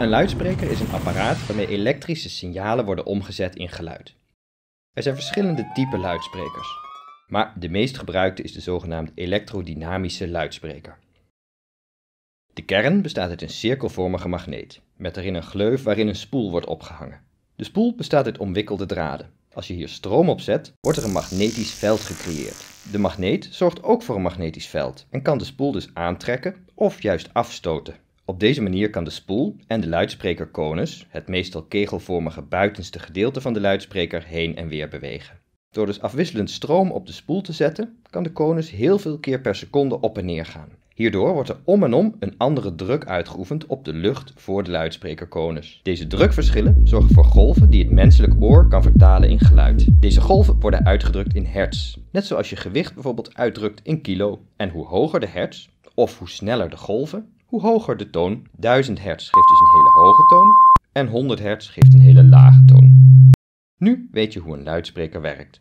Een luidspreker is een apparaat waarmee elektrische signalen worden omgezet in geluid. Er zijn verschillende typen luidsprekers, maar de meest gebruikte is de zogenaamde elektrodynamische luidspreker. De kern bestaat uit een cirkelvormige magneet, met erin een gleuf waarin een spoel wordt opgehangen. De spoel bestaat uit omwikkelde draden. Als je hier stroom op zet, wordt er een magnetisch veld gecreëerd. De magneet zorgt ook voor een magnetisch veld en kan de spoel dus aantrekken of juist afstoten. Op deze manier kan de spoel en de luidsprekerkonus, het meestal kegelvormige buitenste gedeelte van de luidspreker, heen en weer bewegen. Door dus afwisselend stroom op de spoel te zetten, kan de konus heel veel keer per seconde op en neer gaan. Hierdoor wordt er om en om een andere druk uitgeoefend op de lucht voor de luidsprekerkonus. Deze drukverschillen zorgen voor golven die het menselijk oor kan vertalen in geluid. Deze golven worden uitgedrukt in hertz, net zoals je gewicht bijvoorbeeld uitdrukt in kilo. En hoe hoger de hertz, of hoe sneller de golven, hoe hoger de toon. 1000 hertz geeft dus een hele hoge toon en 100 hertz geeft een hele lage toon. Nu weet je hoe een luidspreker werkt.